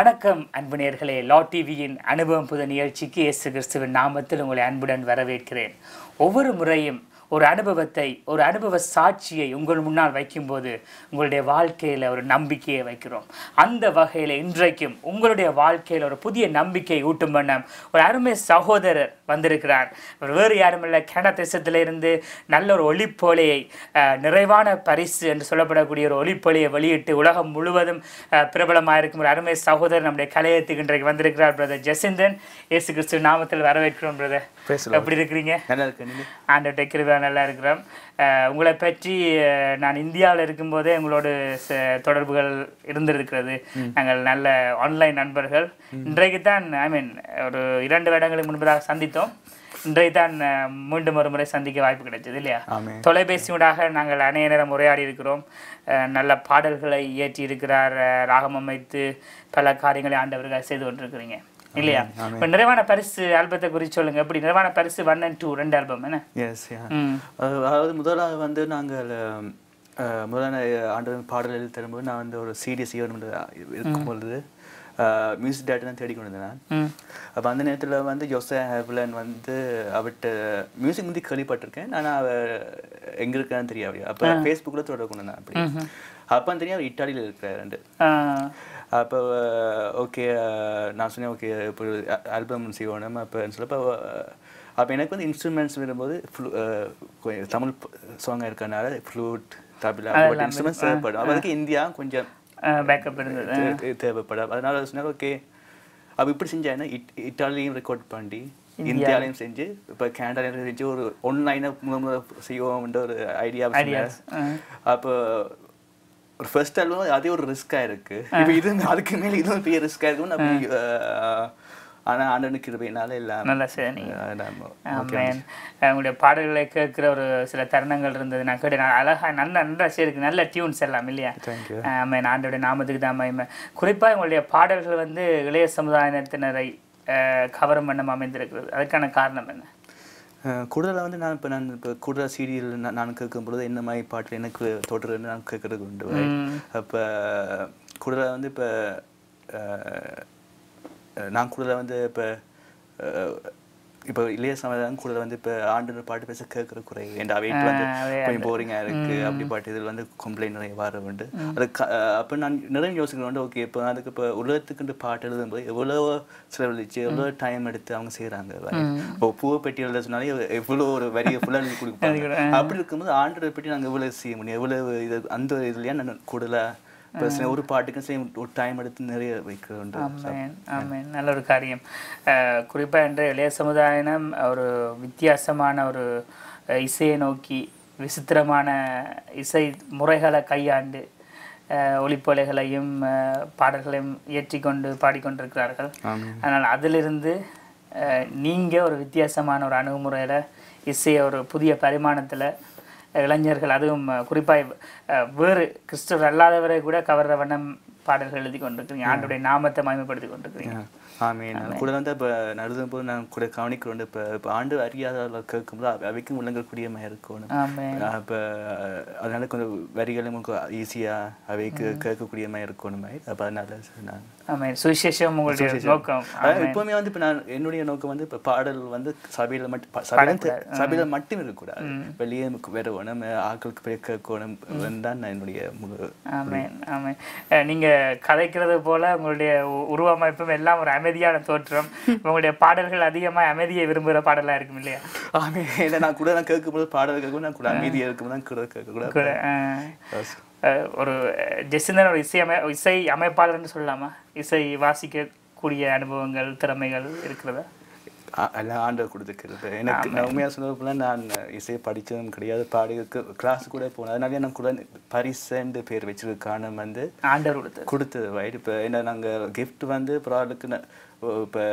வணக்கம் அன்பு நேர்களே லா டிவியின் அனுபவம் புது நிகழ்ச்சிக்கு இயேசு கிறிஸ்துவின் நாமத்தில் உங்களை அன்புடன் வரவேற்கிறேன். ஒவ்வொரு முறையும் ஒரு அனுபவத்தை ஒரு அனுபவ சாட்சியை உங்கள் முன்னால் வைக்கும்போது உங்களுடைய வாழ்க்கையில் ஒரு நம்பிக்கையை வைக்கிறோம். அந்த வகையில் இன்றைக்கும் உங்களுடைய வாழ்க்கையில் ஒரு புதிய நம்பிக்கை ஊட்டும் வண்ணம் ஒரு அருமை சகோதரர் வந்திருக்கிறார். அவர் வேறு யாருமில்லை கனடா தேசத்திலிருந்து நல்ல ஒரு ஒளிப்போலையை நிறைவான பரிசு என்று சொல்லப்படக்கூடிய ஒரு ஒளிப்போலையை வெளியிட்டு உலகம் முழுவதும் பிரபலமாக இருக்கும் ஒரு அருமை சகோதரர் நம்முடைய கலையத்துக்கு இன்றைக்கு வந்திருக்கிறார் பிரதர் ஜெசிந்தன். இயேசு கிறிஸ்து நாமத்தில் வரவேற்கிறோம் பிரதர் எப்படி இருக்கிறீங்க? நல்லா இருக்கு நீங்க? ஆண்டவர்கிட்ட கிருபையா நல்லா இருக்கிறோம். உங்களை பற்றி நான் இந்தியாவில் இருக்கும்போதே உங்களோட தொடர்புகள் இருந்திருக்கிறது. நாங்கள் நல்ல ஆன்லைன் நண்பர்கள். இன்றைக்கு தான் ஐ மீன் ஒரு இரண்டு வருடங்களுக்கு முன்பதாக சந்தித்தோம். இன்றைக்கு தான் மீண்டும் ஒரு முறை சந்திக்க வாய்ப்பு கிடைச்சது இல்லையா. தொலைபேசியூடாக நாங்கள் அநேக நேரம் உரையாடி இருக்கிறோம். நல்ல பாடல்களை இயற்றி இருக்கிறார் ராகம் அமைத்து பல காரியங்களை ஆண்டவர்கள் செய்து கொண்டிருக்கிறீங்க. இல்லையா? இப்போ நிறைவான பரிசு ஆல்பத்தை குறித்து சொல்லுங்க. எப்படி? நிறைவான பரிசு ஒன் அண்ட் டூ ரெண்டு ஆல்பம் என்ன எஸ் அதாவது முதலாவது வந்து நாங்கள் முதலான ஆண்டு பாடல் எழுதி தரும்போது நான் வந்து ஒரு சீரியஸ் ஈவெண்ட் இருக்கும் பொழுது மியூசிக் டேரக்டர் தேடி கொண்டு வந்தேன் நான். அப்போ அந்த நேரத்தில் வந்து ஜோசே ஹேப்லன் வந்து அவர்கிட்ட மியூசிக் முந்தி கேள்விப்பட்டிருக்கேன். ஆனால் அவ எங்கே இருக்கான்னு தெரியாது. அப்போ ஃபேஸ்புக்கில் தொடர்பு கொண்டு வந்தேன் அப்படி. அப்போ தெரியும் அவர் இட்டாலியில் இருக்கிறாரு. ஆ, அப்போ ஓகே நான் சொன்னேன் ஓகே இப்போ ஆல்பம் செய்வோம் அப்போ சொல்லப்போ அப்போ எனக்கு வந்து இன்ஸ்ட்ருமெண்ட்ஸ் வரும்போது கொஞ்சம் தமிழ் சாங்காக இருக்கறனால ஃப்ளூட் தபிலா இன்ஸ்ட்ருமெண்ட்ஸ் தேவைப்படும். அதுக்கு இந்தியா கொஞ்சம் backup இருந்தது. தேவைப்படும். அதனால சொன்னாங்க ஓகே. அப்போ இப்படி செஞ்சாங்கன்னா இட் இட்டாலியும் ரெக்கார்ட் பண்ணி இந்தியாலையும் செஞ்சு இப்போ கனடாலையும் செஞ்சு ஒரு ஒன்லைனை முதல் முதல்ல செய்வோம்ன்ற ஒரு ஐடியா அப்போ ஒரு ஃபர்ஸ்ட் ஆல்பம் அதே ஒரு ரிஸ்காக இருக்கு. இப்போ இது அதுக்கு மேலே இது ஒரு பெரிய ரிஸ்காக இருக்கும் நம்ம ஆனால் ஆண்டனுக்கு கிருபையினால எல்லாம் நல்லா சரி உங்களுடைய பாடல்களை கேட்குற ஒரு சில தருணங்கள் இருந்தது. நான் கேட்டு நான் அழகா நல்ல நல்லா இருக்கு நல்ல டியூன்ஸ் எல்லாம் இல்லையா? ஆமென். ஆண்டோடைய நாமத்துக்கு தான் மகிமை. குறிப்பாக உங்களுடைய பாடல்கள் வந்து இளைய சமுதாயத்தினரை கவரும் வண்ணம் அமைந்திருக்கிறது. அதுக்கான காரணம் என்ன? கூடுதலாக வந்து நான் இப்போ நான் இப்போ கூடுதலாக சீரியல் நான் கேட்கும் பொழுது என்ன மாதிரி பாட்டு எனக்கு தொடருன்னு நான் கேட்கறது உண்டு. அப்போ கூடுதலாக வந்து இப்போ நான் கூடுதலாக வந்து இப்போ இப்போ இளைய சமுதாயம் கூடுதல் வந்து இப்போ ஆண்டு பாட்டு பேச கேட்குற குறை என் அவைட்டு வந்து கொஞ்சம் போரிங்காக இருக்கு அப்படி பாட்டு இதில் வந்து கம்ப்ளைண்ட் நிறைய வர உண்டு. அது அப்போ நான் நிறைய யோசிக்கிறேன் ஓகே இப்போ அதுக்கு இப்போ உலகத்துக்குண்டு பாட்டு எழுதும்போது எவ்வளோ செலவழிச்சு எவ்வளோ டைம் எடுத்து அவங்க செய்கிறாங்க இப்போ பூவை பெட்டி எழுத சொன்னாலே எவ்வளோ ஒரு வரியை ஃபுல்லாக எழுதி கொடுப்பாங்க. அப்படி இருக்கும்போது ஆண்டரை பெட்டி நாங்கள் எவ்வளோ செய்ய முடியும்? எவ்வளோ இது அந்த இதுலையா நான் கூடுதலாக இப்போ சில ஒரு பாட்டுக்கும் சரி ஒரு டைம் எடுத்து நிறைய வைக்கிறோம் ஆமென் ஆமென். நல்ல ஒரு காரியம். அஹ், குறிப்பா இன்று இளைய சமுதாயம் ஒரு வித்தியாசமான ஒரு இசையை நோக்கி விசித்திரமான இசை முறைகளை கையாண்டு அஹ், பாடல்களையும் இயற்றிக்கொண்டு பாடிக்கொண்டிருக்கிறார்கள். ஆமாம். அதனால் அதிலிருந்து அஹ், நீங்க ஒரு வித்தியாசமான ஒரு அணுகுமுறையில இசையை ஒரு புதிய பரிமாணத்துல இளைஞர்கள் அதுவும் அஹ், குறிப்பா அஹ், வேறு கிறிஸ்தவர் அல்லாதவரை கூட கவர்ற வண்ணம் பாடல்கள் எழுதி கொண்டிருக்கிறீங்க. ஆண்டுடைய நாமத்தை மகிமைப்படுத்தி கொண்டிருக்கிறீங்க. ஆமீன். கூட வந்து இப்போ நடுதும் போது நான் கூட கவனிக்கிறோம். இப்போ இப்போ ஆண்டு அறியாத கேட்கும்போது அவ- அவைக்கும் விளங்கக்கூடியமாக இருக்கணும். அப்போ அதனால கொஞ்சம் வரிகளும் ஈஸியாக அவைக்கு கேட்கக்கூடியமாக இருக்கணும் அப்போ அதனால நான் சுவிசேஷம் உங்களுடைய நோக்கம். எப்பவுமே வந்து இப்போ நான் என்னுடைய நோக்கம் வந்து இப்போ பாடல் வந்து சபையில மட்டும் சபையில மட்டும் இருக்கக்கூடாது. வெளியே வரணும் ஆட்களுக்கு போய் கேட்கணும் தான் நான் என்னுடைய முழு ஆமென் ஆமென் அஹ், நீங்க கதைக்கிறது போல உங்களுடைய உருவமைப்பும் எல்லாம் ஒரு அமைதியான தோற்றம். உங்களுடைய பாடல்கள் அதிகமா அமைதியை விரும்புகிற பாடலா இருக்கும் இல்லையா? ஆமே இல்லை நான் கூட நான் கேட்கும்போது பாடல் கேட்கும்போது நான் கூட அமைதியாக இருக்கும்போது தான் கூட கேட்கக்கூடாது. ஒரு ஜெசிந்தன் ஒரு இசை அமை இசை அமைப்பாளர்னு சொல்லலாமா? இசை வாசிக்கக்கூடிய அனுபவங்கள் திறமைகள் இருக்கிறதா? எல்லாம் ஆண்டவர் கொடுத்துக்கிறது எனக்கு நான் உண்மையாக சொல்ல நான் இசையை படித்ததும் கிடையாது. பாடிக்கு கிளாஸ் கூட போனேன் அதனாலே நான் கூட பரிசுன்னு பேர் வச்சிருக்க காரணம் வந்து ஆண்டவர் கொடுத்தது. கொடுத்தது. ரைட் இப்போ என்ன நாங்கள் gift வந்து ப்ராடக்ட் இப்போ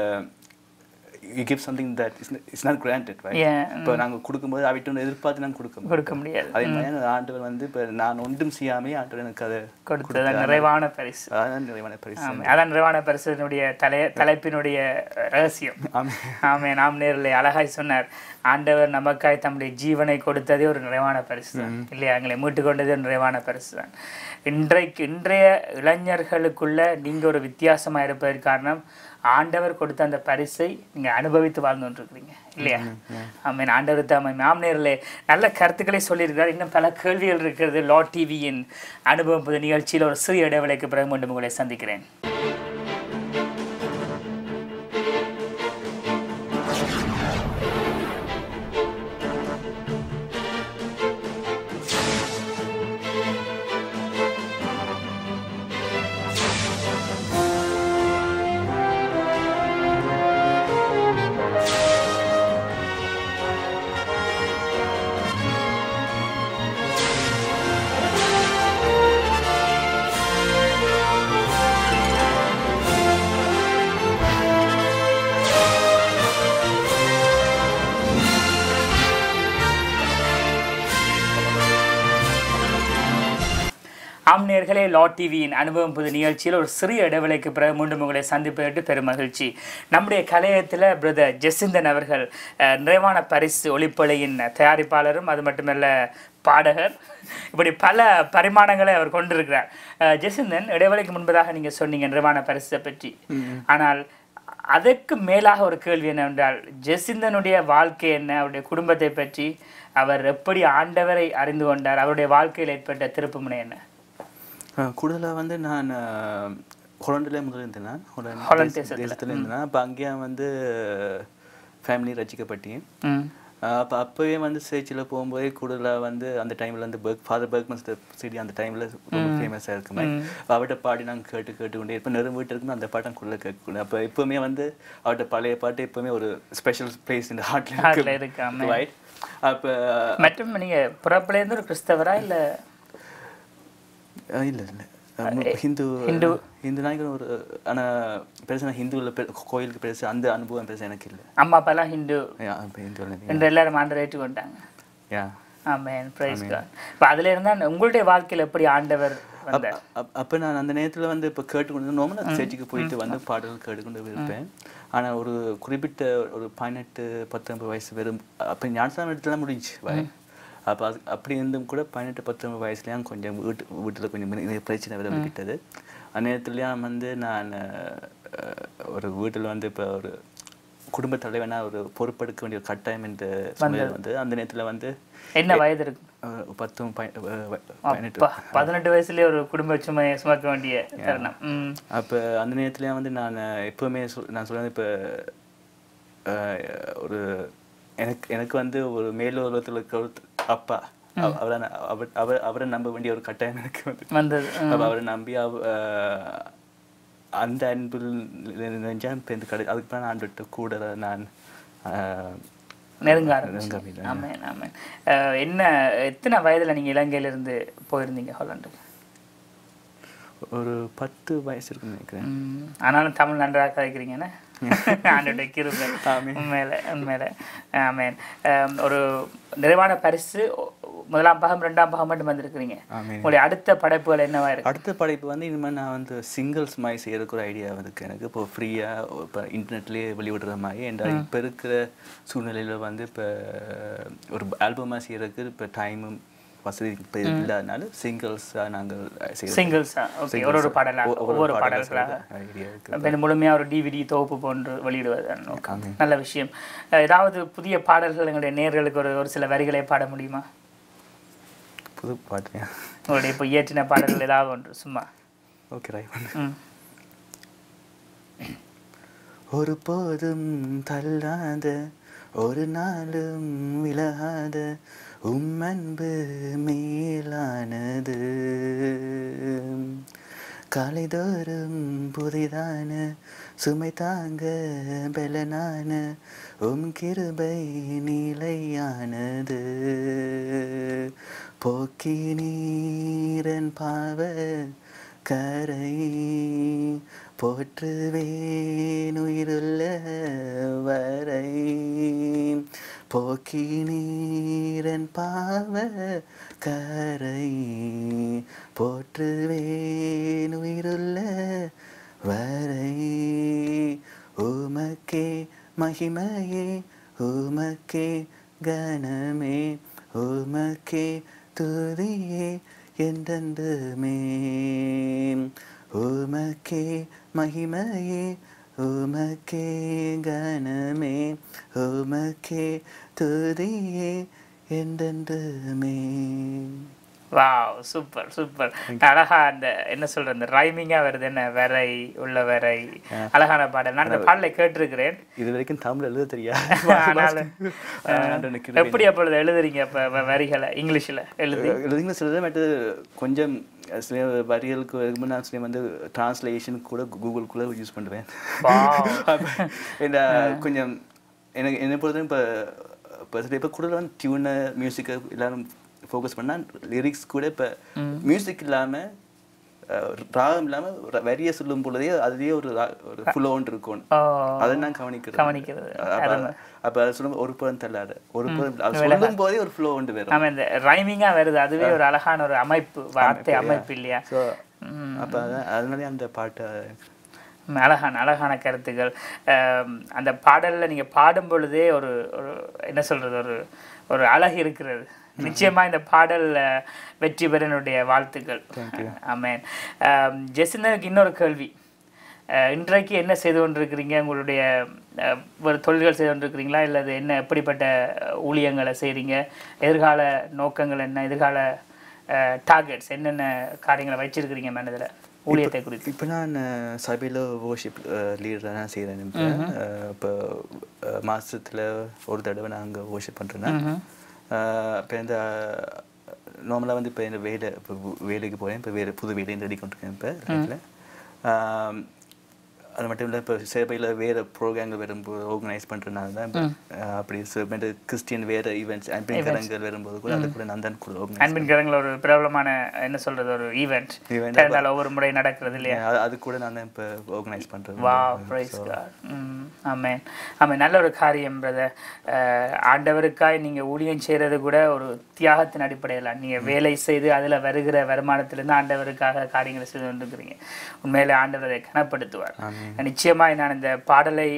you give something that is it's not granted right இப்போ நாங்கள் கொடுக்கும்போது அவிட்டு எதிர்பார்த்து நாங்கள் கொடுக்க கொடுக்க முடியாது. அதே மாதிரி ஆண்டவர் வந்து இப்போ நான் ஒன்றும் செய்யாமே ஆண்டவர் எனக்கு அதை கொடுத்தது. நிறைவான பரிசு. அதான் நிறைவான பரிசு. அதான் நிறைவான பரிசுனுடைய தலை தலைப்பினுடைய ரகசியம். ஆமே. நாம் நேரில் அழகாய் சொன்னார். ஆண்டவர் நமக்காய் தம்முடைய ஜீவனை கொடுத்ததே ஒரு நிறைவான பரிசு தான் இல்லையா? எங்களை மீட்டு கொண்டதே ஒரு நிறைவான பரிசு தான் இன்றைக்கு இன்றைய இளைஞர்களுக்குள்ள நீங்க ஒரு வித்தியாசமா இருப்பதற்கு காரணம் ஆண்டவர் கொடுத்த அந்த பரிசை நீங்க அனுபவித்து வாழ்ந்து கொண்டிருக்கிறீங்க இல்லையா? ஆமீன். ஆண்டவர் தாமை மாமனேரில் நல்ல கருத்துக்களை சொல்லியிருக்கிறார். இன்னும் பல கேள்விகள் இருக்கிறது. லா டிவியின் அனுபவம் புது நிகழ்ச்சியில் ஒரு சிறிய இடைவேளைக்கு பிறகு மீண்டும் உங்களை சந்திக்கிறேன். ஆம்நேர்களே லா டிவியின் அனுபவம் புது நிகழ்ச்சியில் ஒரு சிறிய இடைவேளைக்கு பிறகு மீண்டும் உங்களை சந்திப்பதற்கு பெரும் மகிழ்ச்சி. நம்முடைய கலையத்தில் பிரதர் ஜெசிந்தன் அவர்கள் நிறைவான பரிசு ஒளிப்பலையின் தயாரிப்பாளரும் அது மட்டுமல்ல பாடகர். இப்படி பல பரிமாணங்களை அவர் கொண்டிருக்கிறார். ஜெசிந்தன் இடைவேளைக்கு முன்பதாக நீங்கள் சொன்னீங்க நிறைவான பரிசை பற்றி. ஆனால் அதற்கு மேலாக ஒரு கேள்வி என்னவென்றால் ஜெசிந்தனுடைய வாழ்க்கை என்ன? அவருடைய குடும்பத்தை பற்றி அவர் எப்படி ஆண்டவரை அறிந்து கொண்டார்? அவருடைய வாழ்க்கையில் ஏற்பட்ட திருப்புமுனை என்ன? கூடுதலாக வந்து நான் ஹொலண்டில் முதல்ல இருந்தேன் ஹொலண்ட் ஹொலண்ட் தேச- தேசத்துல. இருந்தேன் அப்போ அங்கேயே வந்து ஃபேமிலி ரசிக்கப்பட்டேன். அப்போ அப்போவே வந்து சேர்ச்சில் போகும்போதே கூடுதலாக வந்து அந்த டைமில் வந்து பர்க் ஃபாதர் பர்க்மன்ஸ் சிடி அந்த டைமில் ரொம்ப ஃபேமஸாக இருக்குமே அவர்கிட்ட பாடி நாங்கள் கேட்டு கேட்டு கொண்டே இப்போ நெரும் வீட்டு இருக்குமே அந்த பாட்டம் குள்ள கேட்கக்கூடாது அப்போ எப்போவுமே வந்து அவர்கிட்ட பழைய பாட்டு எப்போவுமே ஒரு ஸ்பெஷல் பிளேஸ் இந்த ஹார்ட்ல இருக்கு. ரைட் அப்போ மற்றும் நீங்க பிறப்புலேருந்து ஒரு கிறிஸ்தவரா இல்ல இல்லை இல்லை. ஹிந்து ஹிந்து. ஹிந்து நாய்க்கு ஒரு ஆனால் பெருசாக நான் ஹிந்துவில் கோயிலுக்கு பெருசு அந்த அனுபவம் பெருசாக எனக்கு இல்லை. அம்மா அப்பாலாம் ஹிந்து. என்று எல்லாரும் ஆண்டவர் ஏற்றுக்கொண்டாங்க யா. ஆமென் பிரைஸ் இப்போ அதுல இருந்தா உங்களுடைய வாழ்க்கையில எப்படி ஆண்டவர் அப்ப நான் அந்த நேரத்துல வந்து இப்போ கேட்டுக்கொண்டு நார்மலாக சேர்ச்சிக்கு போயிட்டு வந்து பாடல்கள் கேட்டுக்கொண்டு இருப்பேன். ஆனா ஒரு குறிப்பிட்ட ஒரு பதினெட்டு பத்தொன்பது வயசு வெறும் அப்போ ஞானசாமி இடத்துல முடிஞ்சு அப்போ அது அப்படி இருந்தும் கூட பதினெட்டு பத்தொன்பது வயசுலயும் கொஞ்சம் வீட்டு வீட்டில் கொஞ்சம் பிரச்சனை விரும்பிக்கிட்டது அந்த நேரத்துலயும் வந்து நான் ஒரு வீட்டில் வந்து இப்போ ஒரு குடும்ப தலைவனா ஒரு பொறுப்பெடுக்க வேண்டிய ஒரு கட்டாயம் என்ற சூழ்நிலை வந்து அந்த நேரத்துல வந்து என்ன வயது இருக்கு? பத்தும் பதினெட்டு. பதினெட்டு வயசுலயே ஒரு குடும்ப சுமையை சுமக்க வேண்டிய தருணம். அப்போ அந்த நேரத்துலயும் வந்து நான் எப்போவுமே நான் சொல்றது இப்போ ஒரு எனக்கு எனக்கு வந்து ஒரு மேலுலகத்தில் இருக்க ஒரு அப்பா. அவ- அவரை அவர் அவர் நம்ப வேண்டிய ஒரு கட்டாயம் எனக்கு வந்து. வந்தது. அவரை நம்பி அந்த அன்பில் நினைஞ்சா இப்போ இந்த கடை அதுக்கு தான் நான் விட்டு கூட நான் நெருங்க நெருங்க ஆரம்பிச்சு ஆரம்பிச்சேன். ஆமாம் ஆமாம் என்ன எத்தனை வயதுல நீங்க இலங்கையில இருந்து போயிருந்தீங்க ஹாலண்டுக்கு ஒரு பத்து வயசு இருக்குன்னு நினைக்கிறேன். ஆனாலும் தமிழ் நன்றாக கதைக்கிறீங்கன்னு ஆண்டோட கிருபை உண்மையில உண்மையில ஆமேன். ஒரு நிறைவான பரிசு முதலாம் பாகம் ரெண்டாம் பாகம் மட்டும் வந்திருக்கிறீங்க. உங்களுடைய அடுத்த படைப்புகள் என்னவா இருக்கு? அடுத்த படைப்பு வந்து இனிமேல் நான் வந்து சிங்கிள்ஸ் மாதிரி செய்யறதுக்கு ஒரு ஐடியா இருக்கு எனக்கு. இப்போ ஃப்ரீயாக இப்போ இன்டர்நெட்லேயே வெளிவிடுற மாதிரி. என்ற இப்போ இருக்கிற சூழ்நிலையில் வந்து இப்போ ஒரு ஆல்பமாக செய்யறதுக்கு இப்போ டைமும் வசதி இல்லாதனால சிங்கிள்ஸாக நாங்கள் செய்யறோம் சிங்கிள்ஸா ஓகே ஒரு ஒரு பாடலா? ஒவ்வொரு பாடல்களாக? ஐடியா இருக்கு. அப்ப இந்த முழுமையா ஒரு டிவிடி தொகுப்பு போன்று வெளியிடுவது. நல்ல விஷயம். ஏதாவது புதிய பாடல்கள் எங்களுடைய நேர்களுக்கு ஒரு ஒரு சில வரிகளை பாட முடியுமா? புது பாட்டு உங்களுடைய இப்போ இயற்றின பாடல்கள் ஏதாவது ஒன்று சும்மா. ஓகே ரைட் ஒரு போதும் தள்ளாத ஒரு நாளும் விலகாத உம் அன்பு மேலானது. காலைதோறும் புதிதான சுமை தாங்க பலனான உம் கிருபை நிலையானது. போக்கி நீரன் பாவ கரை போற்றுவேன் உயிருள்ள வரை. போக்கி நீரன் பாவ கரை போற்றுவேன் உயிருள்ள வரை. உமக்கே மகிமையே உமக்கே கணமே உமக்கே துதியே என்றென்றுமே. உமக்கே மகிமையே உமக்கே கனமே உமக்கே துதியே என்றென்றுமே வாவ் சூப்பர் சூப்பர் அழகா அந்த என்ன சொல்ற அந்த ரைமிங்கா வருது என்ன வரை உள்ள வரை. அழகான பாடல். நான் இந்த பாடலை கேட்டிருக்கிறேன். இது வரைக்கும் தமிழ் எழுத தெரியாது. எப்படி அப்பொழுது எழுதுறீங்க அப்ப வரிகளை? இங்கிலீஷ்ல எழுதி. எழுதிங்க சொல்றது மற்ற கொஞ்சம் சில வரிகளுக்கு வரும்போது நான் சில வந்து டிரான்ஸ்லேஷன் கூட கூகுள்குள்ளே யூஸ் பண்ணுவேன் இந்த கொஞ்சம் எனக்கு என்னை பொறுத்த இப்போ இப்போ கூட வந்து டியூனை மியூசிக்கை எல்லாரும் ஃபோக்கஸ் பண்ணால் லிரிக்ஸ் கூட இப்போ மியூசிக் இல்லாமல் ராகம் இல்லாமல் வரியை சொல்லும் பொழுதே அதுலேயே ஒரு ஒரு ஃபுல் ஒன்று இருக்கும். அதை நான் கவனிக்கிறேன் கவனிக்கிறது. அப்போ சொல்லும் ஒரு புறம் தள்ளாது ஒரு புறம் சொல்லும் போதே ஒரு ஃப்ளோ ஒன்று வரும் ஆமா இந்த ரைமிங்கா வருது. அதுவே ஒரு அழகான ஒரு அமைப்பு வார்த்தை அமைப்பு இல்லையா? அப்போ அதனாலே அந்த பாட்டை அழகான அழகான கருத்துக்கள். அந்த பாடல்ல நீங்க பாடும் பொழுதே ஒரு ஒரு என்ன சொல்றது ஒரு ஒரு அழகு இருக்கிறது. நிச்சயமா இந்த பாடல் வெற்றி பெற என்னுடைய வாழ்த்துக்கள். ஆமேன். ஆம், ஜெசிந்தனுக்கு இன்னொரு கேள்வி. இன்றைக்கு என்ன செய்து கொண்டிருக்கிறீங்க? உங்களுடைய ஒரு தொழில்கள் செய்து கொண்டிருக்கிறீங்களா? இல்லை அது என்ன எப்படிப்பட்ட ஊழியங்களை செய்றீங்க? எதிர்கால நோக்கங்கள் என்ன? எதிர்கால டார்கெட்ஸ் என்னென்ன காரியங்களை வச்சிருக்கிறீங்க மனதில்? ஊழியத்தை குறித்து. இப்போ நான் சபையில் ஓர்ஷிப் லீடராக நான் செய்கிறேன் இப்போ மாதத்தில் ஒரு தடவை நான் அங்கே ஓர்ஷிப் பண்ணுறேன்னா இப்போ இந்த நார்மலாக வந்து இப்போ இந்த வேலை இப்போ வேலைக்கு போகிறேன் இப்போ வேலை புது வேலையை ரெடி கொண்டிருக்கேன் இப்போ அது மட்டும் இல்லை இப்போ சேவையில் வேறு ப்ரோக்ராம்கள் வரும்போது ஆர்கனைஸ் பண்ணுறதுனால தான் அப்படி சில கிறிஸ்டியன் வேறு ஈவெண்ட்ஸ் அன்பின் வரும்போது கூட அது கூட நான் தான் கூட அன்பின் கரங்கள் ஒரு பிரபலமான என்ன சொல்றது ஒரு ஈவெண்ட். கேரளால ஒவ்வொரு முறை நடக்கிறது இல்லையா? அது- கூட நான் தான் இப்போ ஆர்கனைஸ் பண்ணுறேன் வா பிரைஸ் ஆமேன் ஆமாம் நல்ல ஒரு காரியம் பிரதர் ஆண்டவருக்காய் நீங்க ஊழியம் செய்யறது கூட ஒரு தியாகத்தின் அடிப்படையில் நீங்க வேலை செய்து அதுல வருகிற வருமானத்திலிருந்து ஆண்டவருக்காக காரியங்களை செய்து கொண்டிருக்கிறீங்க. உண்மையிலே ஆண்டவர் அதை கனப்படுத்துவார். நிச்சயமாய் நான் இந்த பாடலை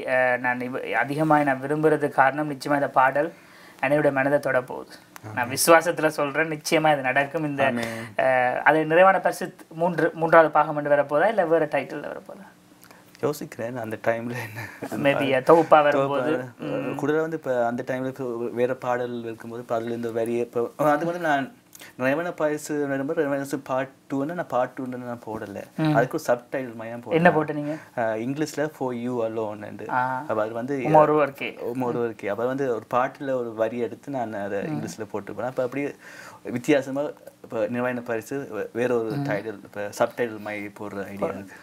நான் அதிகமாய் நான் விரும்புறது காரணம் நிச்சயமா இந்த பாடல் என்னுடைய மனதை தொட போகுது நான் விசுவாசத்துல சொல்றேன் நிச்சயமா இது நடக்கும். இந்த அது நிறைவான பரிசு மூன்று மூன்றாவது பாகம் என்று வரப்போதா இல்ல வேற டைட்டில் வரப்போதா? யோசிக்கிறேன் அந்த டைம்ல என்ன? மேபி தொகுப்பா வரும்போது. கூட வந்து இப்போ அந்த டைம்ல இப்போ வேற பாடல் இருக்கும்போது இப்போ அதுல இந்த வரிய இப்போ அது வந்து நான் ரெவன வரும்போது ரெவனஸ் பார்ட் டூன்னு நான் பார்ட் டூன்னு நான் போடல. அதுக்கு ஒரு சப்டைட்டில் மயம் என்ன போடல போட்டு நீங்க இங்கிலீஷ்ல ஃபார் யூ அலோன். அப்போ அது வந்து ஒரு ஒர்க்கே ஒரு இருக்கு அப்போ வந்து ஒரு பாட்டில் ஒரு வரி எடுத்து நான் அதை இங்கிலீஷில் போட்டுருப்பேன் அப்போ அப்படியே வித்தியாசமா இப்போ நிர்வாண பரிசு வேற ஒரு டைட்டில் இப்போ சப்டைட்டில் மாதிரி போடுற ஐடியா இருக்கு.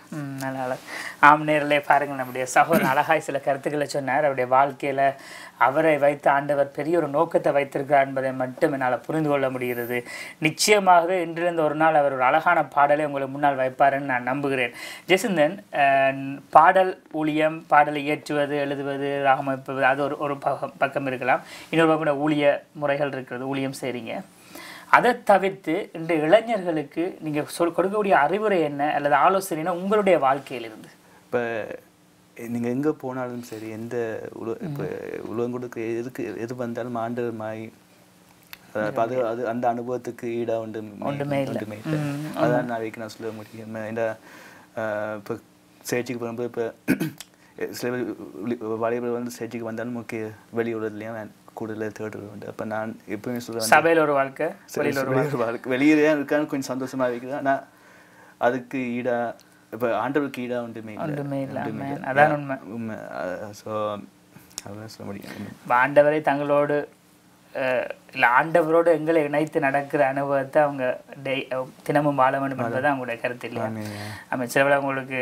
நல்ல அழகு ஆம் நேரிலே பாருங்கள் நம்முடைய சகோதரன் அழகாய் சில கருத்துக்களை சொன்னார். அவருடைய வாழ்க்கையில அவரை வைத்து ஆண்டவர் பெரிய ஒரு நோக்கத்தை வைத்திருக்கிறார் என்பதை மட்டும் என்னால் புரிந்து கொள்ள முடிகிறது. நிச்சயமாகவே இன்றிலிருந்து ஒரு நாள் அவர் ஒரு அழகான பாடலை உங்களுக்கு முன்னால் வைப்பாருன்னு நான் நம்புகிறேன். ஜெசிந்தன் பாடல் ஊழியம் பாடலை இயற்றுவது எழுதுவது ராகம் வைப்பது அது ஒரு ஒரு பக்கம் பக்கம் இருக்கலாம். இன்னொரு பக்கம் ஊழிய முறைகள் இருக்கிறது. ஊழியம் செய்கிறீங்க அதை தவிர்த்து இந்த இளைஞர்களுக்கு நீங்க சொல் கொடுக்கக்கூடிய அறிவுரை என்ன அல்லது ஆலோசனை என்ன உங்களுடைய வாழ்க்கையிலிருந்து? இப்போ நீங்கள் எங்கே போனாலும் சரி எந்த உல இப்போ உலகங்களுக்கு எதுக்கு எது வந்தாலும் ஆண்டவர் மாய் அப்ப அது அது அந்த அனுபவத்துக்கு ஈடாக ஒன்று ஒன்றுமே. ஒன்றுமே அதான் நான் வைக்க நான் சொல்ல முடியும். இந்த இப்போ சேர்ச்சிக்கு போகும்போது இப்போ சில வலைவர் வந்து சேர்ச்சிக்கு வந்தாலும் முக்கிய வெளியுறதுலையும் கூடுதல் தேடுறது உண்டு. அப்போ நான் எப்பவுமே சொல்லுவேன் சபையில ஒரு வாழ்க்கை வெளியில ஒரு வாழ்க்கை. வெளியே இருக்கான்னு கொஞ்சம் சந்தோஷமா இருக்குது. ஆனா அதுக்கு ஈடா இப்போ ஆண்டவருக்கு ஈடா ஒன்றுமே ஒன்றுமே இல்ல. அதான் உண்மை. உண்மை. ஸோ அதான் சொல்ல முடியும். ஆண்டவரை தங்களோடு இல்ல ஆண்டவரோடு எங்களை இணைத்து நடக்கிற அனுபவத்தை அவங்க டெய் தினமும் வாழ வேண்டும் என்பது அவங்களுடைய கருத்து இல்லையா? சிலவில் உங்களுக்கு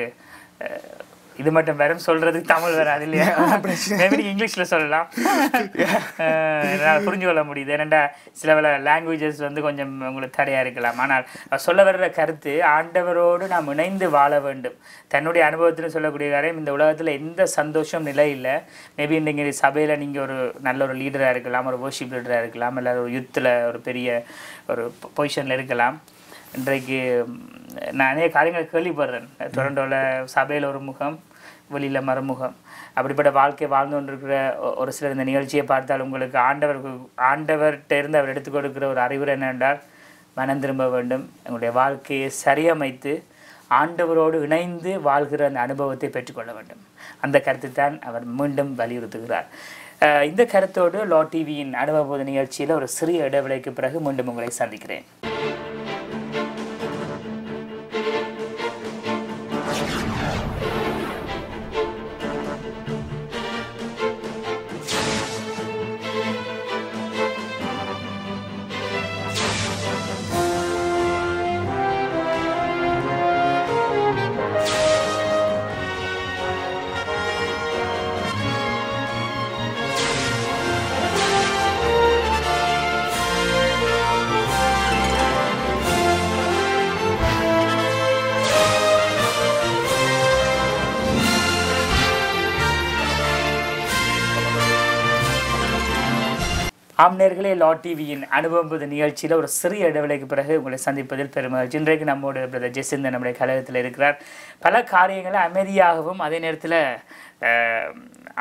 இது மட்டும் வெறும் சொல்றதுக்கு தமிழ் வராது இல்லையா? மேபி இங்கிலீஷ்ல சொல்லலாம். என்னால புரிஞ்சு கொள்ள முடியுது. ஏனெண்டா சில பல லாங்குவேஜஸ் வந்து கொஞ்சம் உங்களுக்கு தடையா இருக்கலாம். ஆனால் சொல்ல வர்ற கருத்து ஆண்டவரோடு நாம் இணைந்து வாழ வேண்டும். தன்னுடைய அனுபவத்தில் சொல்லக்கூடிய காரியம் இந்த உலகத்துல எந்த சந்தோஷம் நிலை இல்லை. மேபி இன்றைக்கு சபையில நீங்க ஒரு நல்ல ஒரு லீடரா இருக்கலாம் ஒரு worship லீடரா இருக்கலாம் இல்லை ஒரு யுத்தில் ஒரு பெரிய ஒரு பொசிஷன்ல இருக்கலாம். இன்றைக்கு நான் அநேக காரியங்களை கேள்விப்படுறேன். டொரண்டோவில் சபையில் ஒரு முகம் வெளியில் மறுமுகம். அப்படிப்பட்ட வாழ்க்கை வாழ்ந்து கொண்டிருக்கிற ஒரு சிலர் இந்த நிகழ்ச்சியை பார்த்தால் உங்களுக்கு ஆண்டவர் ஆண்டவர்கிட்ட இருந்து அவர் எடுத்து கொடுக்கிற ஒரு அறிவுரை என்னென்றால் மனம் திரும்ப வேண்டும். எங்களுடைய வாழ்க்கையை சரியமைத்து ஆண்டவரோடு இணைந்து வாழ்கிற அந்த அனுபவத்தை பெற்றுக்கொள்ள வேண்டும். அந்த கருத்தை தான் அவர் மீண்டும் வலியுறுத்துகிறார். இந்த கருத்தோடு லா டிவியின் அனுபவ நிகழ்ச்சியில் ஒரு சிறிய இடைவெளிக்கு பிறகு மீண்டும் உங்களை சந்திக்கிறேன். ஆம்நேர்களே லா டிவியின் அனுபவம்பது நிகழ்ச்சியில் ஒரு சிறிய இடைவெளிக்கு பிறகு உங்களை சந்திப்பதில் பெருமகிழ்ச்சி. இன்றைக்கு நம்மோட பிரதர் ஜெசிந்த நம்முடைய கழகத்தில் இருக்கிறார். பல காரியங்களை அமைதியாகவும் அதே நேரத்தில்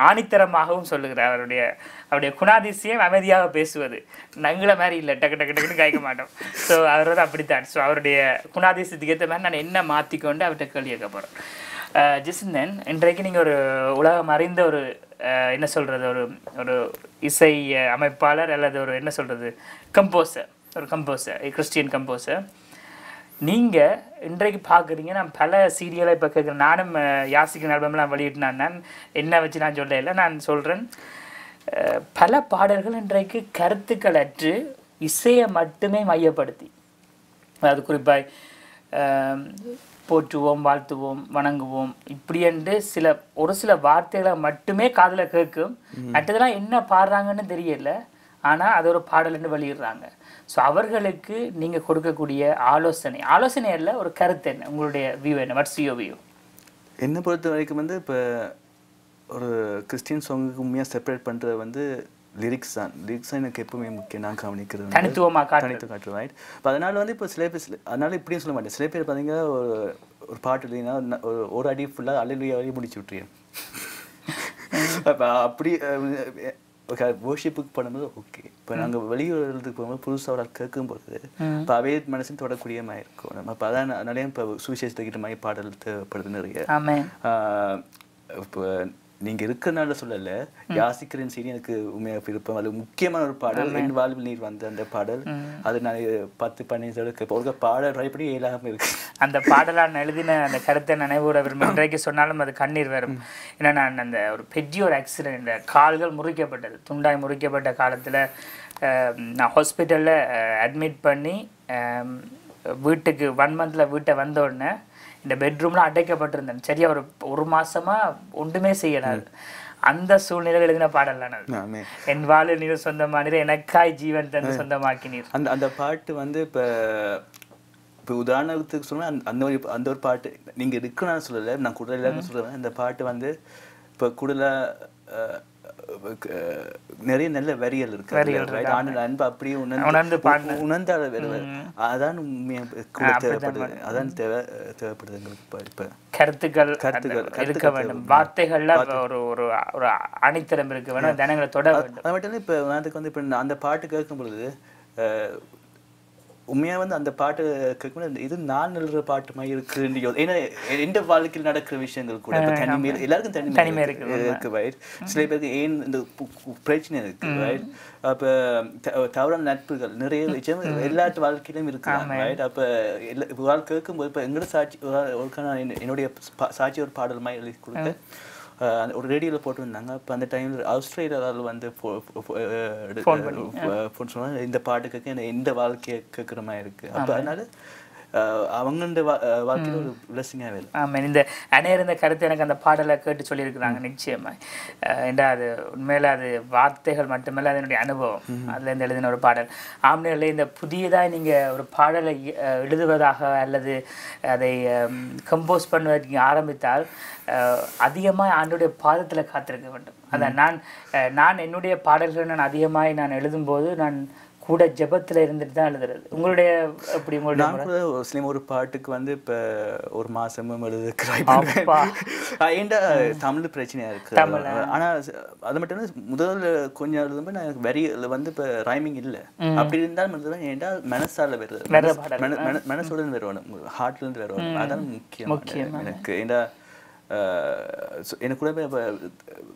ஆணித்தரமாகவும் சொல்லுகிறார். அவருடைய அவருடைய குணாதிசயம் அமைதியாக பேசுவது. நங்களை மாதிரி இல்லை. டக்கு டக்கு டக்குன்னு கேட்க மாட்டோம். ஸோ அவர் வந்து அப்படித்தான். ஸோ அவருடைய குணாதிசயத்துக்கு ஏற்ற மாதிரி நான் என்ன மாற்றிக்கொண்டு அவர்கிட்ட கேள்வி கேட்க போகிறேன் ஜெசிந்தன் இன்றைக்கு நீங்கள் ஒரு உலகம் அறிந்த ஒரு என்ன சொல்கிறது ஒரு ஒரு இசை அமைப்பாளர் அல்லது ஒரு என்ன சொல்கிறது கம்போசர் ஒரு கம்போசர் கிறிஸ்டியன் கம்போசர் நீங்கள் இன்றைக்கு பார்க்குறீங்க நான் பல சீரியலை இப்போ கேட்குறேன். நானும் அஹ், யாசிக்கின் ஆல்பம்லாம் வெளியிட்டினான் நான் என்ன வச்சு நான் சொல்ல இல்லை நான் சொல்கிறேன் பல பாடல்கள் இன்றைக்கு கருத்துக்கள் அற்று இசையை மட்டுமே மையப்படுத்தி. அது குறிப்பாய் போற்றுவோம் வாழ்த்துவோம் வணங்குவோம். இப்படி என்று சில ஒரு சில வார்த்தைகளை மட்டுமே காதில் கேட்கும். மற்றதெல்லாம் என்ன பாடுறாங்கன்னு தெரியல. ஆனால் அது ஒரு பாடல்னு வெளியிடுறாங்க. ஸோ அவர்களுக்கு நீங்கள் கொடுக்கக்கூடிய ஆலோசனை. ஆலோசனை அல்ல ஒரு கருத்து என்ன? உங்களுடைய வியூ என்ன? வாட்ஸ் யோ வியூ என்னை பொறுத்த வரைக்கும் வந்து இப்போ ஒரு கிறிஸ்டியன் சாங்குக்கு உண்மையாக செப்பரேட் பண்ணுறது வந்து லிரிக்ஸ் தான். லிரிக்ஸ் தான் எனக்கு எப்பவுமே முக்கியம். நான் கவனிக்கிறது. தனித்துவமாக காட்டு தனித்து காட்டுறோம் ரைட் இப்போ அதனால வந்து இப்போ சில பேர் அதனால இப்படியும் சொல்ல மாட்டேன். சில பேர் பார்த்தீங்கன்னா ஒரு ஒரு பாட்டு இல்லைன்னா ஒரு ஒரு அடி ஃபுல்லாக அலையிலேயே வரையும் முடிச்சு விட்ருேன் அப்போ அப்படி ஓகே worship-க்கு பண்ணும்போது ஓகே இப்போ நாங்கள் வெளியூரத்துக்கு போகும்போது புதுசாக ஒரு ஆள் கேட்கும்போது இப்போ அவே மனசுன்னு தொடக்கூடிய மாதிரி இருக்கும் நம்ம அப்போ அதான் அதனாலே இப்போ சுவிசேஷத்துக்கிட்ட மாதிரி பாடல் தேவைப்படுது நிறைய. இப்போ நீங்க இருக்கிறனால சொல்லல. யாசிக்கிறேன் சரி எனக்கு உண்மையாக விருப்பம். அது முக்கியமான ஒரு பாடல். என் வாழ்வில் நீர் வந்த அந்த பாடல். அது நான் பத்து பன்னெண்டு தடவை ஒரு பாடல் ட்ரைப்படி இயலாம இருக்கு. அந்த பாடலான் எழுதின அந்த கருத்தை நினைவுற விரும்ப இன்றைக்கு சொன்னாலும் அது கண்ணீர் வரும். ஏன்னா நான் அந்த ஒரு பெரிய ஒரு ஆக்சிடென்ட் கால்கள் முறிக்கப்பட்டது. துண்டாய் முறிக்கப்பட்ட காலத்தில் நான் ஹாஸ்பிட்டலில் அட்மிட் பண்ணி வீட்டுக்கு ஒன் மந்தில் வீட்டை வந்த உடனே இந்த பெட்ரூமில் அடைக்கப்பட்டிருந்தேன். சரியா ஒரு ஒரு மாசமா ஒன்றுமே செய்யலாது அந்த சூழ்நிலையில் எழுதின பாடலான அது. ஆமே. என் வாழ நீர் சொந்தமானீர் எனக்காய் ஜீவன் தந்து சொந்தமாக்கினீர். அந்த அந்த பாட்டு வந்து இப்போ இப்போ உதாரணத்துக்கு சொன்னா அந்த அந்த ஒரு அந்த ஒரு பாட்டு நீங்க இருக்குன்னு சொல்லல நான் கூட எல்லாருக்கும் சொல்றேன். அந்த பாட்டு வந்து இப்போ அஹ், நிறைய நல்ல வரிகள் இருக்கு? ஆண்டு அன்பு அப்படியே உணர்ந்து உணர்ந்து வருவார் அதான் தேவைப்படுது. அதான் தேவை தேவைப்படுது எங்களுக்கு இப்போ கருத்துக்கள் கருத்துக்கள், இருக்க வேண்டும். வார்த்தைகள்ல ஒரு ஒரு ஒரு அணித்தரம் இருக்க வேண்டும். ஜனங்களை தொட வேண்டும். அது மட்டும் இல்லை இப்போ அதுக்கு வந்து இப்போ அந்த பாட்டு கேட்கும் பொழுது அஹ், உண்மையா வந்து அந்த பாட்டு கேட்கும்போது இது நான் எழுதுற பாட்டு மாதிரி இருக்குன்னு யோ- ஏன்னா எந்த வாழ்க்கையில் நடக்கிற விஷயங்கள் கூட இப்போ தனிமை எல்லாருக்கும் தனிமை தனிமை இருக்கு இருக்கு? சில பேருக்கு ஏன் இந்த பிரச்சனை இருக்கு ரைட் அப்போ தவறான நட்புகள் நிறைய விஷயம் எல்லாத்து வாழ்க்கையிலும் இருக்கு ரைட் அப்போ எல்லா ஆள் கேட்கும்போது இப்போ எங்களோட சாட்சி என்னுடைய சாட்சி ஒரு பாடல் மாதிரி எழுதி கொடுத்தேன் ஒரு ரேடியோவில் போட்டிருந்தாங்க. அப்போ அந்த டைமில் ஆஸ்திரேலியாவில் வந்து ஃபோன் சொன்னாங்க. இந்த பாட்டு கேட்க இந்த வாழ்க்கையை கேட்குற மாதிரி இருக்கு. அப்போ அதனால அஹ் அவங்களோட வா- அஹ் வாழ்க்கையில ஒரு பிளஸிங்காகவே இல்லை ஆமாம். இந்த அணையிருந்த கருத்து எனக்கு அந்த பாடலை கேட்டு சொல்லியிருக்கிறாங்க நிச்சயமாக ஏண்டா அது உண்மையில அது வார்த்தைகள் மட்டுமல்ல அதனுடைய அனுபவம். அதுல இருந்து எழுதின ஒரு பாடல். ஆம்னியில் இந்த புதியதாக நீங்க ஒரு பாடலை எழுதுவதாக அல்லது அதை கம்போஸ் பண்ணுவதற்கு ஆரம்பித்தால் அதிகமாக ஆண்டுடைய பாதத்துல காத்திருக்க வேண்டும். அதான் நான் நான் என்னுடைய பாடல்களை நான் அதிகமாக நான் எழுதும்போது நான் கூட ஜெபத்துல இருந்துட்டு தான் எழுதுறது. உங்களுடைய நான் கூட ஒரு பாட்டுக்கு வந்து இப்ப ஒரு மாசமும் எழுத ஏன்டா தமிழ் பிரச்சனையா இருக்கு. ஆனா அது மட்டும் இல்ல முதல்ல கொஞ்சம் எழுதும்போது நான் எனக்கு வரி வந்து இப்ப ரைமிங் இல்ல. அப்படி இருந்தாலும் எழுதுவேன் ஏன்டா மனசால வருது. மனசோட வரணும் ஹார்ட்ல இருந்து வரணும் அதான் முக்கியம் எனக்கு. ஏன்டா அஹ், so எனக்கு கூட இப்ப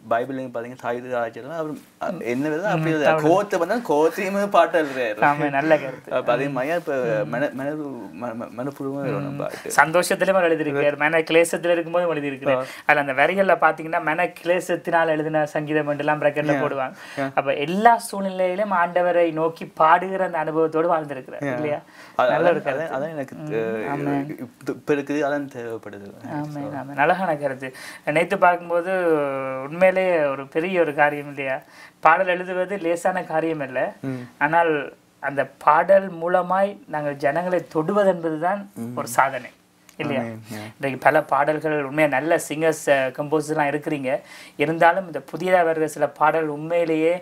பைபிள் பாத்தீங்கன்னா தாயுது ராஜெல்லாம் அவர் அஹ், என்ன வருதோ அப்படி எழுதுறாரு. கோவத்தை வந்தா கோவத்தையுமே பாட்டு எழுதுறாரு. ஆமா நல்ல கருத்து. அப்ப அதே மாதிரியா இப்ப மன கிளேசத்துல இருக்கும்போது எழுதியிருக்கிறார். அதுல அந்த வரிகள்ல பாத்தீங்கன்னா மன கிளேசத்தினால் எழுதின சங்கீதம் எல்லாம் பிரக்கெட்ல போடுவாங்க. அப்ப எல்லா சூழ்நிலையிலும் ஆண்டவரை நோக்கி பாடுகிற அந்த அனுபவத்தோடு வாழ்ந்திருக்கிறார் இல்லையா? நல்ல ஒரு அதான் எனக்கு இப்ப- இருக்குது அதான் தேவைப்படுது. அழகான கருத்து நேத்து பார்க்கும்போது உண்மையிலே ஒரு பெரிய ஒரு காரியம் இல்லையா? பாடல் எழுதுவது லேசான காரியம் இல்லை ஆனால் அந்த பாடல் மூலமாய் நாங்கள் ஜனங்களை தொடுவது என்பதுதான் ஒரு சாதனை இல்லையா? இன்றைக்கு பல பாடல்கள் உண்மையாக நல்ல சிங்கர்ஸ் கம்போசர்லாம் இருக்கிறீங்க. இருந்தாலும் இந்த புதியதாக வருகிற சில பாடல் உண்மையிலேயே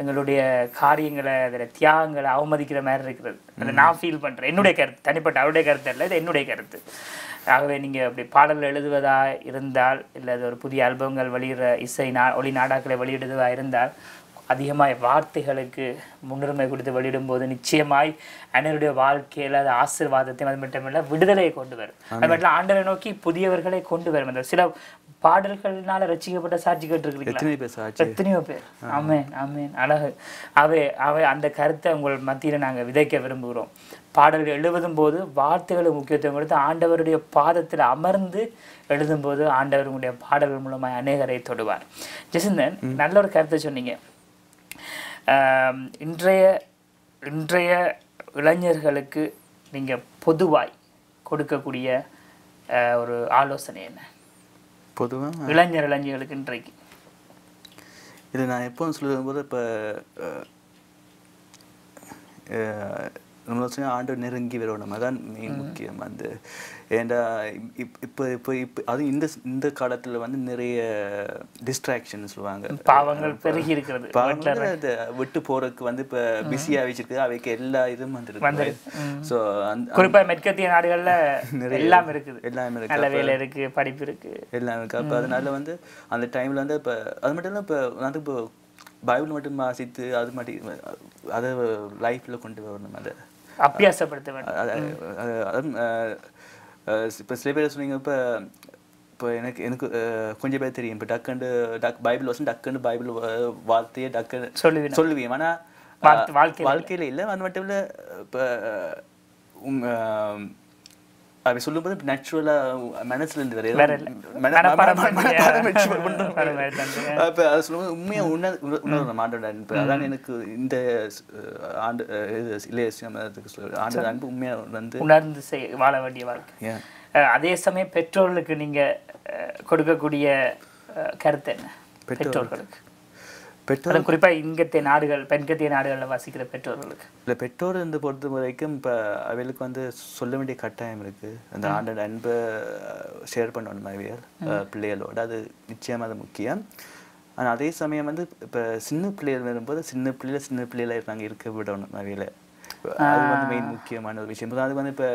எங்களுடைய காரியங்களை அதில் தியாகங்களை அவமதிக்கிற மாதிரி இருக்கிறது. அதை நான் ஃபீல் பண்ணுறேன் என்னுடைய கருத்து தனிப்பட்ட அவருடைய கருத்து இல்லை இது என்னுடைய கருத்து. ஆகவே நீங்கள் அப்படி பாடல் எழுதுவதா இருந்தால் இல்லை ஒரு புதிய ஆல்பங்கள் வெளியிடுற இசை நா ஒளி நாடாக்களை வெளியிடுவதா இருந்தால் அதிகமாய் வார்த்தைகளுக்கு முன்னுரிமை கொடுத்து வெளியிடும்போது நிச்சயமாய் அனைவருடைய வாழ்க்கையில அது ஆசீர்வாதத்தையும் அது மட்டுமில்ல விடுதலையை கொண்டு வரும். அது மட்டும் இல்ல, ஆண்டவரை நோக்கி புதியவர்களை கொண்டு வரும். அந்த சில பாடல்கள்னால ரசிக்கப்பட்ட சாட்சி சாட்சி. எத்தனையோ பேர். ஆமென் ஆமென். அழகு. அவை அவை அந்த கருத்தை உங்கள் மத்தியில நாங்க விதைக்க விரும்புகிறோம். பாடல்கள் எழுதும் போது வார்த்தைகளுக்கு முக்கியத்துவம் கொடுத்து ஆண்டவருடைய பாதத்தில் அமர்ந்து எழுதும்போது ஆண்டவர் உங்களுடைய பாடல்கள் மூலமாக அநேகரை தொடுவார். ஜெசிந்தன் நல்ல ஒரு கருத்தை சொன்னீங்க. இன்றைய இன்றைய இளைஞர்களுக்கு நீங்க பொதுவாய் கொடுக்கக்கூடிய ஒரு ஆலோசனை என்ன? பொதுவா? இளைஞர் இளைஞர்களுக்கு இன்றைக்கு. இது நான் எப்போ சொல்லும்போது இப்போ நம்ம சொன்ன ஆண்டு நெருங்கி வரணும் அதான் மெயின் முக்கியம் வந்து. ஏண்டா இப்- இப்போ இப்போ இப்போ அதுவும் இந்த இந்த காலத்துல வந்து நிறைய டிஸ்ட்ராக்ஷன் சொல்லுவாங்க. பாவங்கள் பெருகி இருக்கிறது. பாவங்கள் விட்டு போறதுக்கு வந்து இப்போ பிஸியாக வச்சிருக்கு. அவைக்கு எல்லா இதுவும் வந்துருக்கு. ஸோ அந்த குறிப்பா மேற்கத்திய நாடுகள்ல எல்லாம் இருக்குது. எல்லாமே இருக்கு நல்ல வேலை இருக்கு படிப்பு இருக்கு. எல்லாம் இருக்கு. அப்போ அதனால வந்து அந்த டைம்ல வந்து இப்போ அது மட்டும் இல்லை இப்போ நான் இப்போ பைபிள் மட்டும் வாசித்து அது மட்டும் அதை லைஃப்ல கொண்டு வரணும். அதை அபியாசப்படுத்த வேண்டும். இப்ப சில பேர் சொன்னீங்க இப்போ இப்போ எனக்கு எனக்கு கொஞ்சம் பேர் தெரியும். இப்போ டக்குண்டு டக் பைபிள் வசம் டக்குண்டு பைபிள் வார்த்தையை டக்குன்னு சொல்லுவேன். சொல்லுவேன் ஆனா வாழ்த்து- வாழ்க்கையில வாழ்க்கையில இல்லை அது மட்டும் இல்லை இப்போ அப்படி சொல்லும்போது நேச்சுரலா மனசுல இருந்து வேற. அப்ப அது சொல்லும்போது உண்மையா உணர் உணர்- உணர்றோம் ஆண்டோட அன்பு அதான் எனக்கு இந்த ஆண்டு இளைய ஆண்டோட அன்பு உண்மையா வந்து உணர்ந்து செய் வாழ வேண்டிய வாழ்க்கை. அதே சமயம் பெற்றோர்களுக்கு நீங்க அஹ், கொடுக்கக்கூடிய கருத்து என்ன? பெற்றோர்களுக்கு. பெற்றோர் அது குறிப்பா இங்கத்திய நாடுகள் பெண்கத்திய நாடுகள்ல வசிக்கிற பெற்றோர்களுக்கு. இல்லை பெற்றோர் இந்த பொறுத்த வரைக்கும் இப்போ அவளுக்கு வந்து சொல்ல வேண்டிய கட்டாயம் இருக்கு. அந்த ஆண்டோட அன்பை ஷேர் பண்ணணும் அவியல் பிள்ளைகளோட. அது நிச்சயமா அது முக்கியம். ஆனா அதே சமயம் வந்து இப்போ சின்ன பிள்ளைகள் வரும்போது சின்ன பிள்ளைல சின்ன பிள்ளைகள நாங்கள் இருக்க விடணும் அவியல அது வந்து மெயின் முக்கியமான ஒரு விஷயம். அது வந்து இப்போ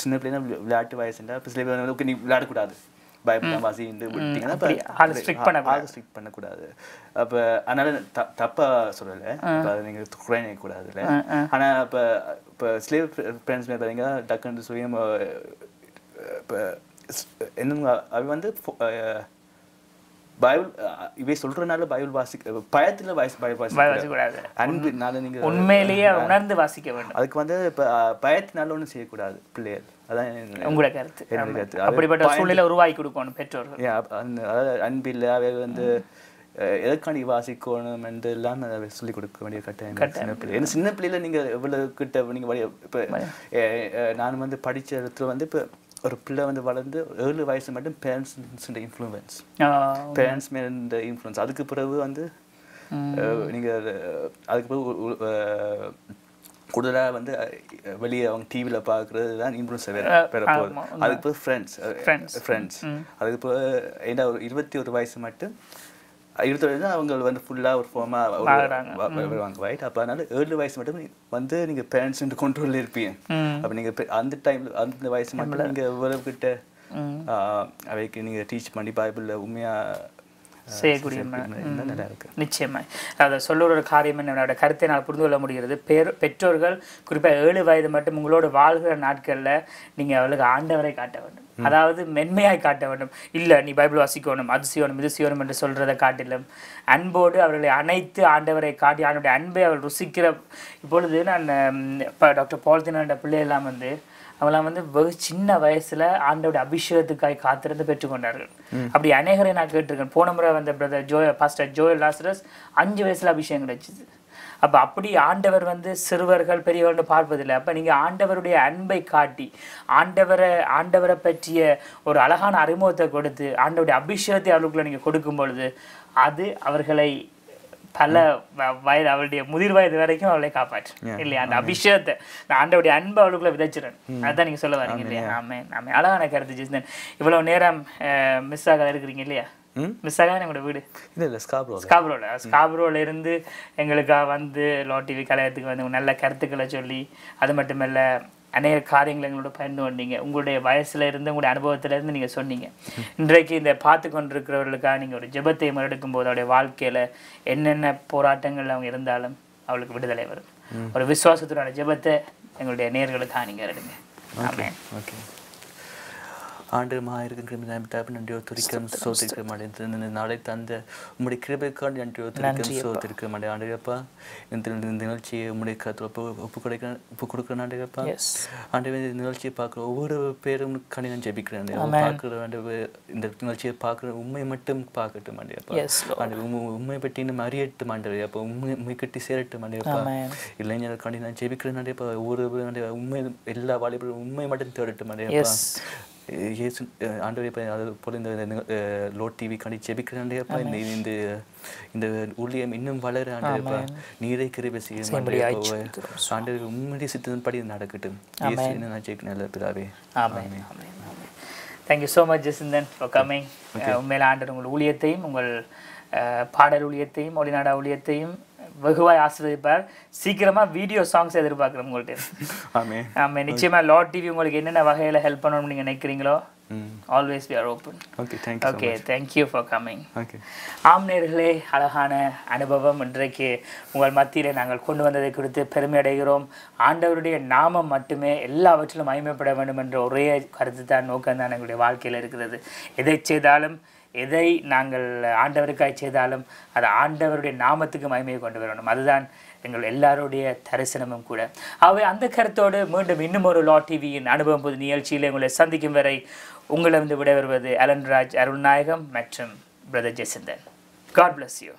சின்ன பிள்ளைனா விளையாட்டு வயசுண்டா இப்போ சில பேர் வந்து "Okay, நீ விளையாடக்கூடாது. பயப்படாம வாசிட்டு விட்டீங்கன்னா பண்ணக்கூடாது. அப்ப அதனால த- தப்பா சொல்லல. அப்ப அதை நீங்க குறை கூடாதுல்ல ஆனா இப்ப இப்ப ஸ்லேவ் ஃப்ரெண்ட்ஸ் பாத்தீங்கன்னா டக்குன்னு சொல்லி நம்ம இப்ப என்ன அவ வந்து பைபிள் இவை சொல்றதுனால பைபிள் வாசிக்க பயத்துல வாசி பைபிள் வாசிக்க வாசிக்கக்கூடாது. அன்பினால நீங்க உண்மையிலேயே உணர்ந்து வாசிக்க வேண்டும். அதுக்கு வந்து இப்ப பயத்தினால ஒண்ணும் செய்யக்கூடாது பிள்ளைகள். அதான் உங்களோட கருத்து. கருத்து. அப்படிப்பட்ட சூழ்நிலை உருவாக்கி கொடுக்கணும் பெற்றோர்கள். அதாவது அன்பில்லை அவை வந்து எதற்காண்டி வாசிக்கணும் என்று எல்லாம் அதை சொல்லிக் கொடுக்க வேண்டிய கட்டாயம். சின்ன பிள்ளை. ஏன்னா சின்ன பிள்ளையில நீங்க எவ்வளவு கிட்ட நீங்க இப்ப நான் வந்து படிச்ச இடத்துல வந்து இப்ப ஒரு பிள்ளை வந்து வளர்ந்து ஏழு வயசு மட்டும் பேரண்ட்ஸ் இன்ஃப்ளூயன்ஸ் பேரண்ட்ஸ் மேல இன்ஃப்ளூயன்ஸ் அதுக்கு பிறகு வந்து அஹ், நீங்க அஹ், அதுக்கு பிறகு உ- உ- அஹ், கூடுதலா வந்து வெளியே அவங்க டிவியில பாக்குறது தான் இன்ஃப்ளூன்ஸ் பெற போகுது. ஆமா, அதுக்கு பிறகு ஃப்ரெண்ட்ஸ். ஃப்ரெண்ட்ஸ் அதுக்கு பிறகு ஏன்னா ஒரு இருபத்தி ஒரு வயசு மட்டும் இருபத்தொரு அவங்க வந்து ஃபுல்லாக ஒரு மாறுறாங்க. வருவாங்க ரைட் அப்போ அதனால ஏழு வயசு மட்டும் வந்து நீங்கள் பேரண்ட்ஸ் கண்ட்ரோலில் இருப்பீங்க. அப்போ நீங்கள் அந்த டைமில் அந்த வயசு மட்டும் நீங்கள் எவ்வளவு கிட்ட அவைக்கு நீங்கள் டீச் பண்ணி பைபிளில் உண்மையாக செய்யக்கூடிய நல்லா இருக்கு. நிச்சயமா அதை சொல்ல ஒரு காரியம் என்னோட கருத்தை நான் புரிந்து கொள்ள முடிகிறது. பேர் பெற்றோர்கள் குறிப்பாக ஏழு வயது மட்டும் உங்களோடு வாழ்கிற நாட்களில் நீங்கள் அவளுக்கு ஆண்டவரை காட்ட வேண்டும். அதாவது மென்மையாய் காட்ட வேண்டும். இல்லை நீ பைபிள் வாசிக்கணும் அது செய்யணும் இது செய்யணும் என்று சொல்றதை காட்டிலும் அன்போடு அவர்களை அனைத்து ஆண்டவரை காட்டி ஆண்டவருடைய அன்பை அவள் ருசிக்கிற இப்பொழுது நான் இப்போ டாக்டர் பால்தினோட பிள்ளையெல்லாம் வந்து அவங்களாம் வந்து வெகு சின்ன வயசுல ஆண்டோட அபிஷேகத்துக்காய் காத்திருந்து பெற்றுக்கொண்டார்கள். அப்படி அநேகரை நான் கேட்டிருக்கேன் போன முறை வந்த brother Joe pastor Joel Lazarus அஞ்சு வயசுல அபிஷேகம் கிடைச்சிது. அப்ப அப்படி ஆண்டவர் வந்து சிறுவர்கள் பெரியவர்கள் பார்ப்பதில்லை. அப்ப நீங்க ஆண்டவருடைய அன்பை காட்டி ஆண்டவரை ஆண்டவரை பற்றிய ஒரு அழகான அறிமுகத்தை கொடுத்து ஆண்டவருடைய அபிஷேகத்தை அவர்களுக்குள்ள நீங்க கொடுக்கும் பொழுது அது அவர்களை வ- வயது அவளுடைய முதிர் வயது வரைக்கும் அவளை காப்பாற்று. இல்லையா? அந்த அபிஷேகத்தை நான் ஆண்டவுடைய அன்பை அவளுக்குள்ள விதைச்சிறேன் அதான் நீங்க சொல்ல வரீங்க இல்லையா? ஆமே ஆமே அழகான கருத்து ஜிஸ்தன் இவ்வளவு நேரம் மிஸ் ஆக இருக்கிறீங்க இல்லையா? மிஸ் ஆக எங்களோட வீடு? இல்லை இல்லை ஸ்காப்ரோ ஸ்காப்ரோல. ஸ்காப்ரோல இருந்து எங்களுக்காக வந்து லோ டிவி கலையத்துக்கு வந்து நல்ல கருத்துக்களை சொல்லி அது மட்டுமல்ல அநேக காரியங்களை எங்களோட பயந்து கொண்டீங்க. உங்களுடைய வயசுல இருந்து உங்களுடைய அனுபவத்துல இருந்து நீங்க சொன்னீங்க. இன்றைக்கு இந்த பார்த்து கொண்டிருக்கிறவர்களுக்காக நீங்க ஒரு ஜெபத்தை முன்னெடுக்கும் போது அவருடைய வாழ்க்கையில என்னென்ன போராட்டங்கள் அவங்க இருந்தாலும் அவளுக்கு விடுதலை வரும். ஒரு விசுவாசத்துடான ஜெபத்தை எங்களுடைய நேர்களுக்காக நீங்க எடுங்க ஓகே ஆண்டு மாயிருக்கிற டேப் நன்றியோ துரிக்கம் சோத்திருக்க மாட்டேன் நாளை தந்த உம்முடைய கிருபைக்காண்டி நன்றியோ துரிக்கம் சோத்திருக்க மாட்டேன் ஆண்டுகப்பா இந்த நிகழ்ச்சியை உம்முடைய கருத்து ஒப்பு கொடுக்க ஒப்பு கொடுக்குற ஆண்டுகப்பா. ஆண்டு இந்த நிகழ்ச்சியை பார்க்குற ஒவ்வொரு பேரும் நான் ஜெபிக்கிறேன் பார்க்குற இந்த நிகழ்ச்சியை பார்க்குற உண்மை மட்டும் பார்க்கட்டும் Lord. ஆண்டு உண்மை பற்றி இன்னும் அறியட்டும் ஆண்டு அப்போ உண்மை உண்மை கட்டி சேரட்டும் ஆண்டுகப்பா Amen. இளைஞர்களுக்காண்டி நான் ஜெபிக்கிறேன் ஆண்டேப்பா ஒவ்வொரு உண்மை எல்லா வாலிபரும் உண்மை மட்டும் தேடட்டும் ஆண்டேப்பா இயேசு ஆண்டவரே அது போல இந்த நிக- அஹ், லோட் டிவி காண்டி ஜெபிக்கிறேன் ஆண்டேப்பா இந்த இந்த இந்த ஊழியம் இன்னும் வளர ஆண்டேப்பா நீரை கிருபை செய்யும் ஆண்டவர் உண்மையுடைய சித்தத்தின்படி இது நடக்கட்டும். இயேசு நான் ஜெயிக்க நல்ல பிதாவே. Amen. Thank you so much Jesinthan for coming உண்மையில ஆண்டர் உங்கள் ஊழியத்தையும் உங்கள் பாடல் ஊழியத்தையும் ஒளிநாடா ஊழியத்தையும் வெகுவாய் ஆசீர்வதிப்பார். சீக்கிரமா வீடியோ சாங்ஸ் எதிர்பார்க்குறோம் உங்கள்கிட்ட. ஆமே. ஆமாம் நிச்சயமா லாட் டிவி உங்களுக்கு என்னென்ன வகையில ஹெல்ப் பண்ணணும்னு நீங்க நினைக்கிறீங்களோ always we are open okay thank you okay thank you for coming okay ஆம் நேர்களே அழகான அனுபவம் இன்றைக்கு உங்கள் மத்தியிலே நாங்கள் கொண்டு வந்ததை குறித்து பெருமை அடைகிறோம். ஆண்டவருடைய நாமம் மட்டுமே எல்லாவற்றிலும் மகிமைப்பட வேண்டும் என்ற ஒரே கருத்து தான் நோக்கம் தான் எங்களுடைய வாழ்க்கையில் இருக்கிறது. எதை செய்தாலும் எதை நாங்கள் ஆண்டவருக்காய் செய்தாலும் அது ஆண்டவருடைய நாமத்துக்கு மகிமையை கொண்டு வரணும். அதுதான் எங்கள் எல்லாருடைய தரிசனமும் கூட. ஆகவே அந்த கருத்தோடு மீண்டும் இன்னும் ஒரு லா டிவியின் அனுபவம் பொது நிகழ்ச்சியில் உங்களை சந்திக்கும் வரை உங்களிடம் விடைபெறுவது அலன்ராஜ் அருள்நாயகம் மற்றும் brother Jesinthan God bless you